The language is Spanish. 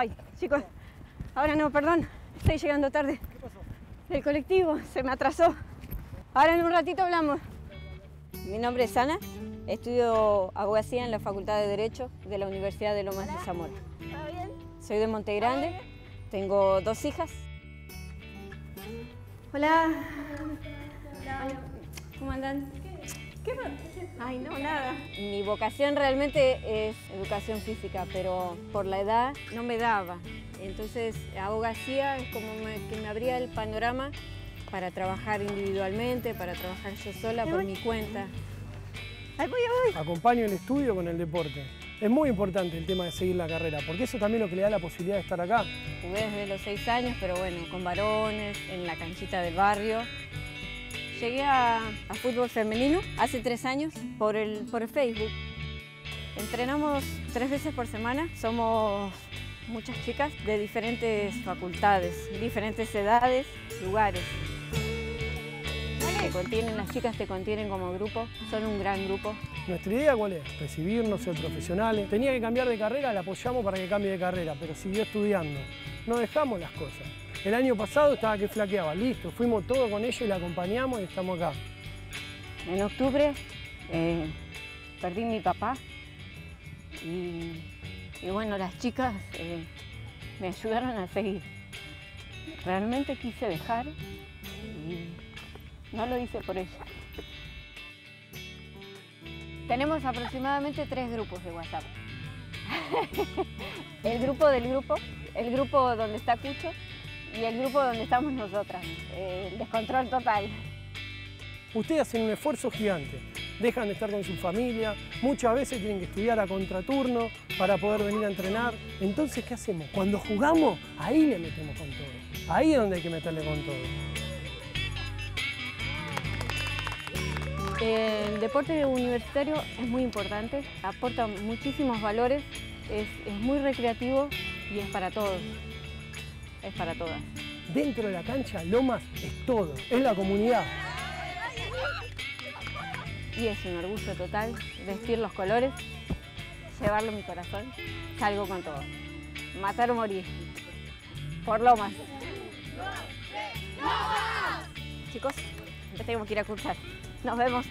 Ay, chicos, ahora no, perdón, estoy llegando tarde. ¿Qué pasó? El colectivo se me atrasó. Ahora en un ratito hablamos. Mi nombre es Ana, estudio abogacía en la Facultad de Derecho de la Universidad de Lomas de Zamora. ¿Está bien? Soy de Monte Grande, tengo dos hijas. Hola. Hola. ¿Cómo andan? ¿Qué pasa? Ay, no, nada. Mi vocación realmente es educación física, pero por la edad no me daba. Entonces, abogacía es como me- que me abría el panorama para trabajar individualmente, para trabajar yo sola por mi cuenta. Ahí voy, ahí voy. Acompaño el estudio con el deporte. Es muy importante el tema de seguir la carrera, porque eso también es lo que le da la posibilidad de estar acá. Jugué desde los seis años, pero bueno, con varones, en la canchita del barrio. Llegué a, fútbol femenino hace tres años por el, por el Facebook. Entrenamos tres veces por semana. Somos muchas chicas de diferentes facultades, diferentes edades, lugares. Te contienen, las chicas te contienen como grupo, son un gran grupo. Nuestra idea cuál es? Recibirnos, ser profesionales. Tenía que cambiar de carrera, la apoyamos para que cambie de carrera, pero siguió estudiando. No dejamos las cosas. El año pasado estaba que flaqueaba, listo, fuimos todos con ella y la acompañamos y estamos acá. En octubre eh, perdí mi papá y, bueno, las chicas eh, me ayudaron a seguir. Realmente quise dejar y no lo hice por ella. Tenemos aproximadamente tres grupos de WhatsApp. el grupo del grupo, el grupo donde está Cucho y el grupo donde estamos nosotras. Eh, el descontrol total. Ustedes hacen un esfuerzo gigante, dejan de estar con su familia, muchas veces tienen que estudiar a contraturno para poder venir a entrenar. Entonces, ¿qué hacemos? Cuando jugamos, ahí le metemos con todo. Ahí es donde hay que meterle con todo. El deporte universitario es muy importante, aporta muchísimos valores, es, es muy recreativo y es para todos, es para todas. Dentro de la cancha, Lomas es todo, es la comunidad. Y es un orgullo total vestir los colores, llevarlo en mi corazón, salgo con todo. Matar o morir, por Lomas. Chicos, ya tenemos que ir a cursar. Nos vemos.